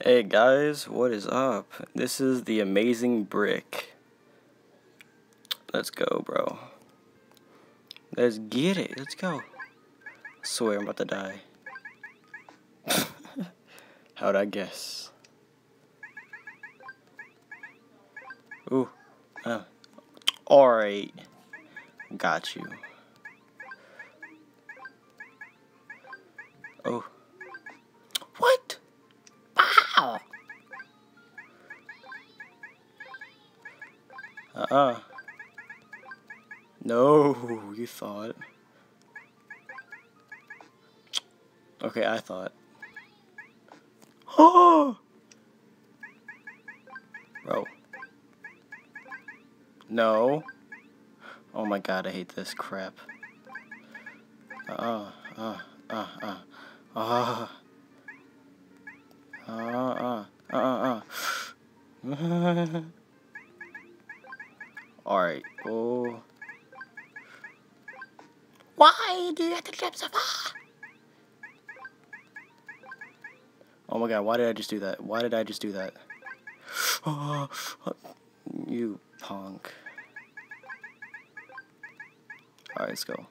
Hey guys, what is up? This is the amazing brick. Let's go, bro. Let's get it. Let's go. I swear I'm about to die. How'd I guess? Ooh. Uh. Alright. Got you. Oh. Uh-uh. No, you thought. Okay, I thought. Oh! Bro. No. Oh my god, I hate this crap. Uh, uh, uh, uh, uh. Uh, uh, uh, uh. Alright, oh. Why do you have to jump so far? Oh my god, why did I just do that? Why did I just do that? Oh, you punk. Alright, let's go.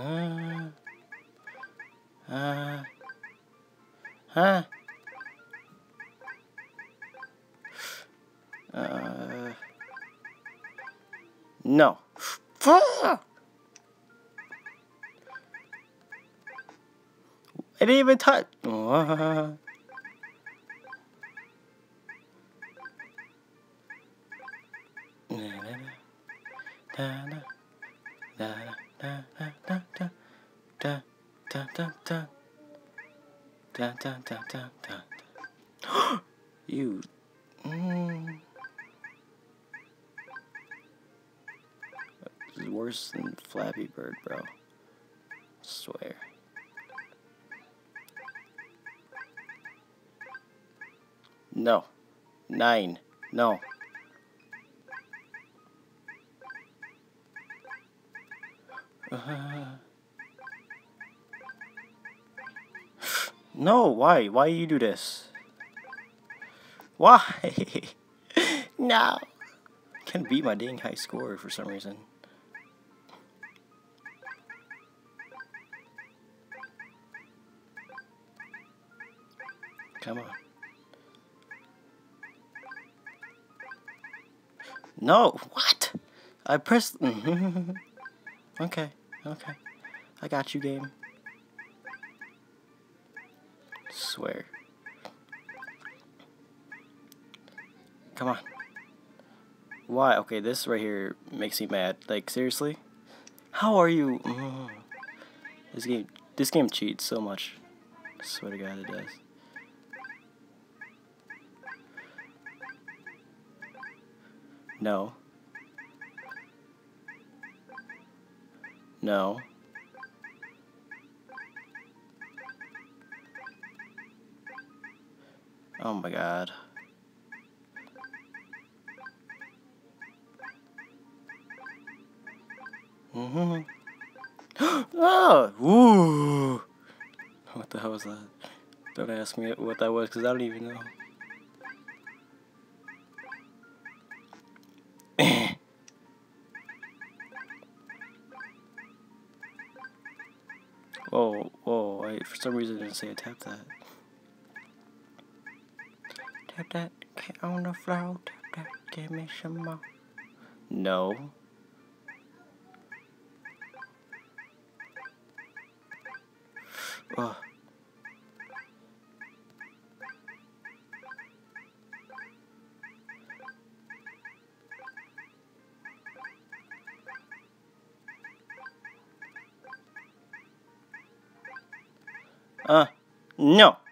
Ah. Ah. Huh? Uh. No. I didn't even touch. you. Mm. This is worse than Flappy Bird, bro. swear. No. Nine. No. Uh, no, why? Why you do this? Why? no. Can't beat my dang high score for some reason. Come on. No, what? I pressed. okay, okay. I got you, game. Come on. Why? Okay, this right here makes me mad. Like seriously, how are you? Mm. This game, this game cheats so much. I swear to God, it does. No. No. Oh my god. Mm-hmm. oh! Ooh! What the hell was that? Don't ask me what that was, because I don't even know. Whoa, whoa, wait, for some reason I didn't say I tap that. Tap that, get on the floor, tap that, give me some more. No. Ugh. Uh, no.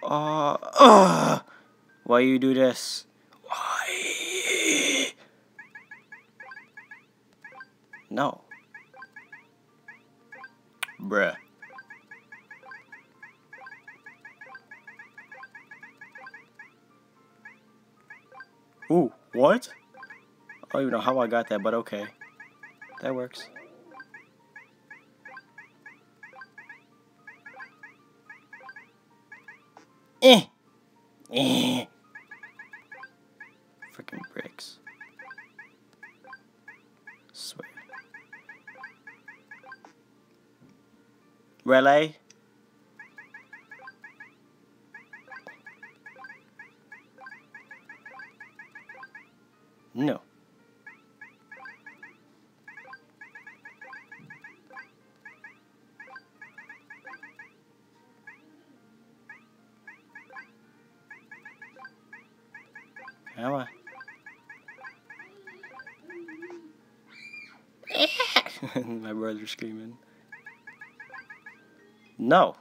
Uh, uh, why you do this? No. Bruh. Ooh, what? I don't even know how I got that, but okay. That works. Eh. Eh. Relay? No. Come on. My brother's screaming. No.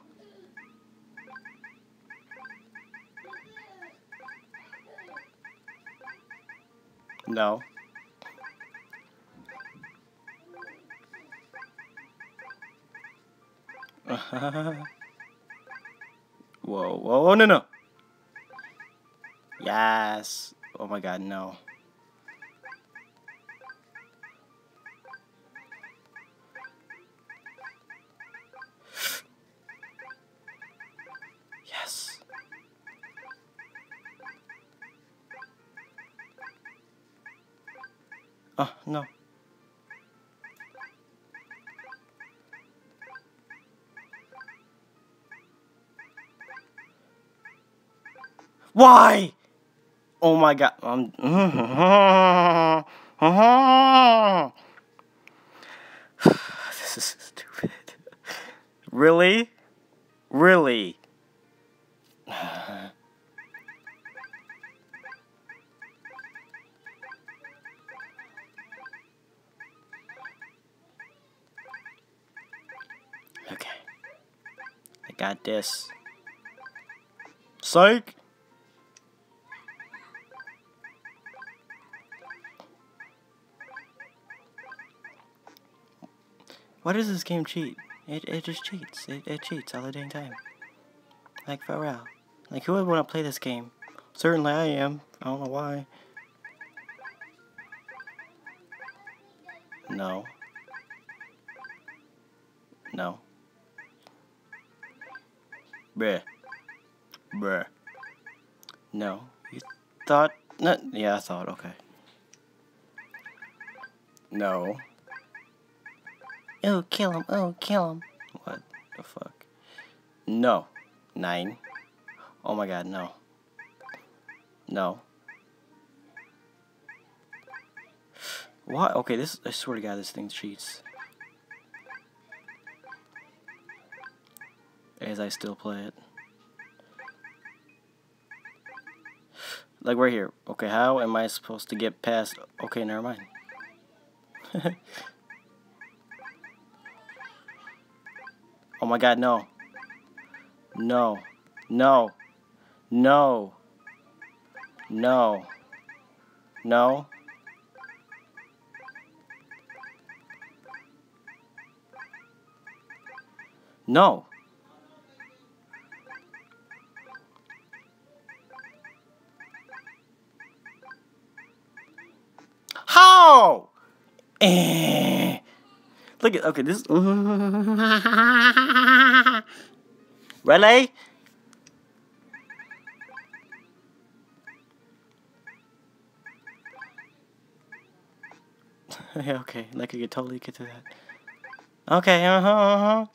No. whoa, whoa, oh, no, no. Yes. Oh my god, no. Oh, no. Why? Oh my god. I'm This is stupid. Really? Really? Okay. I got this. Psych! Why does this game cheat? It, it just cheats. It, it cheats all the dang time. Like, for real. Like, who would want to play this game? Certainly I am. I don't know why. No. No. Bruh. Bruh. No. You thought... No, yeah, I thought. Okay. No. Oh, kill him. Oh, kill him. What the fuck? No. Nine. Oh my god, no. No. What? Okay, this, I swear to god, this thing cheats. As I still play it. Like, right here. Okay, how am I supposed to get past... Okay, never mind. Oh my god, no. No. No. No. No. No. No. How? Look at okay, this Really? yeah, okay, like I could totally get to that. Okay, uh-huh, uh-huh.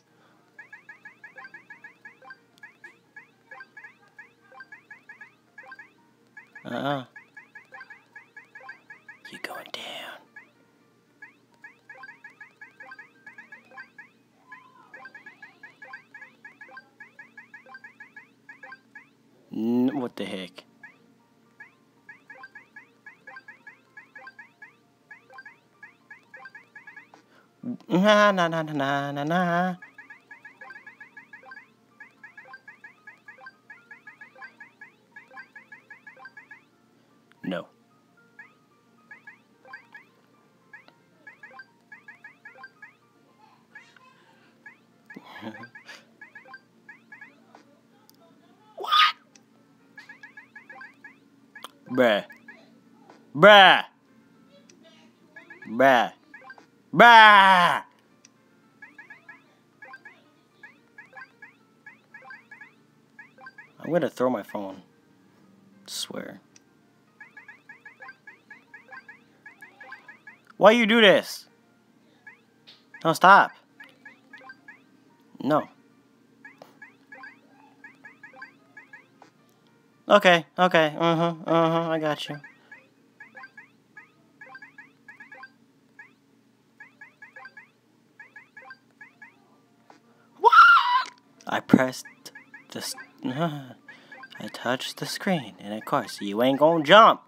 Uh-uh. You're going down. N what the heck? Na na na na na na. No. what? Bruh. Bruh. Bruh. Bruh. I'm gonna throw my phone. Swear. Why you do this? No, stop. No. Okay, okay, uh-huh, uh-huh, I got you. What? I pressed the... I touched the screen, and of course, you ain't gonna jump.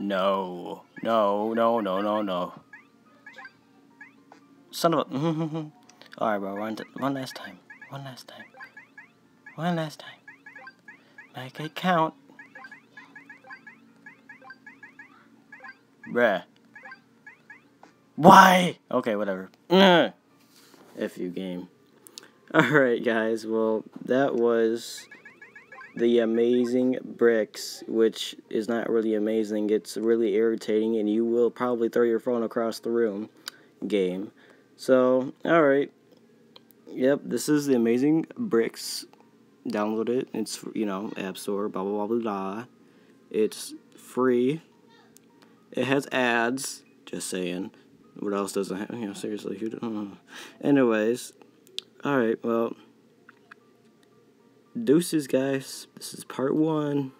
No, no, no, no, no, no. Son of a. Alright, bro, one, one last time. One last time. One last time. Make it count. Bruh. Why? Okay, whatever. F you game. Alright, guys, well, that was the amazing bricks, which is not really amazing. It's really irritating, and you will probably throw your phone across the room game. So, alright. Yep, this is the amazing bricks. Download it. It's, you know, App Store, blah, blah, blah, blah, blah. It's free. It has ads. Just saying. What else does it have? You know, seriously. Who, uh. Anyways. Alright, well. Deuces, guys. This is part one.